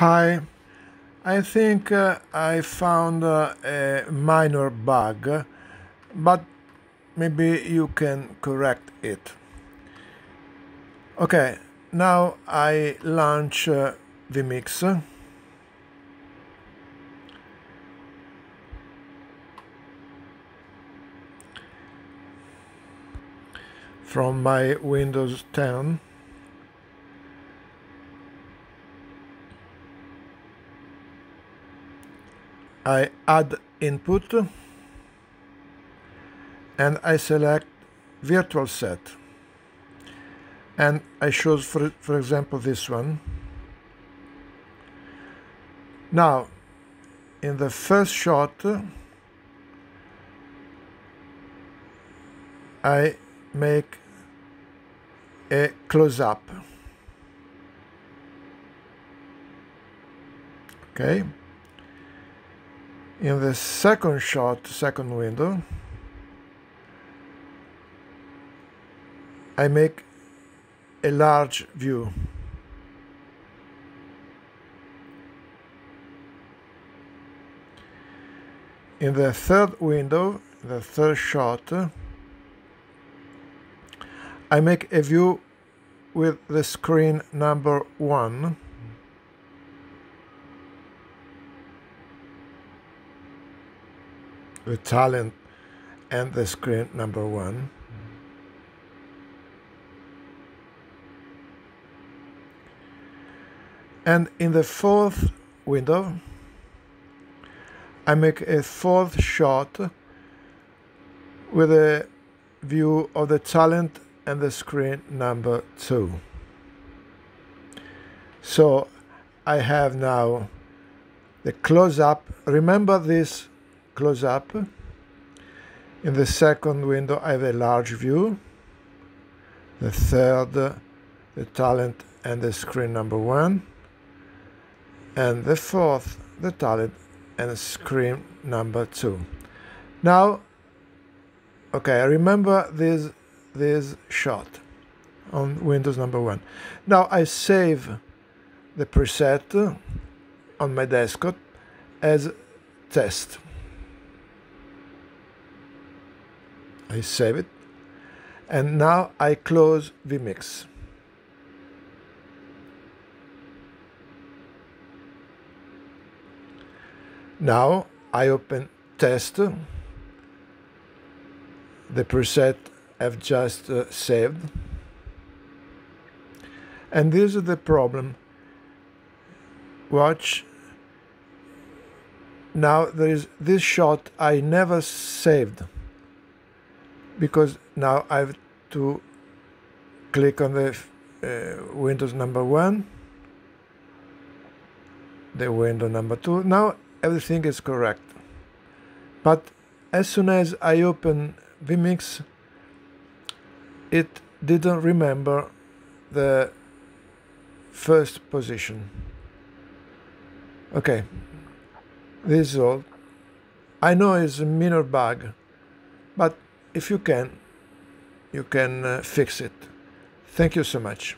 Hi, I think uh, I found uh, a minor bug, but maybe you can correct it. Okay, now I launch uh, vMix. from my Windows 10 I add input and I select virtual set. And I choose for, for example this one. Now in the first shot I make a close-up. Okay in the second shot, second window, I make a large view. In the third window, the third shot, I make a view with the screen number one. The talent and the screen number one. And in the fourth window, I make a fourth shot with a view of the talent and the screen number two. So I have now the close-up. Remember this close up. In the second window, I have a large view. The third, the talent and the screen number one. And the fourth, the talent and screen number two. Now, okay, I remember this, this shot on Windows number one. Now I save the preset on my desktop as test. I save it. And now I close vMix. Now I open test. The preset I've just uh, saved. And this is the problem. Watch. Now there is this shot I never saved because now I have to click on the uh, Windows number one, the window number two. Now everything is correct. But as soon as I open vMix, it didn't remember the first position. Okay, this is all. I know it's a minor bug, but if you can, you can uh, fix it. Thank you so much.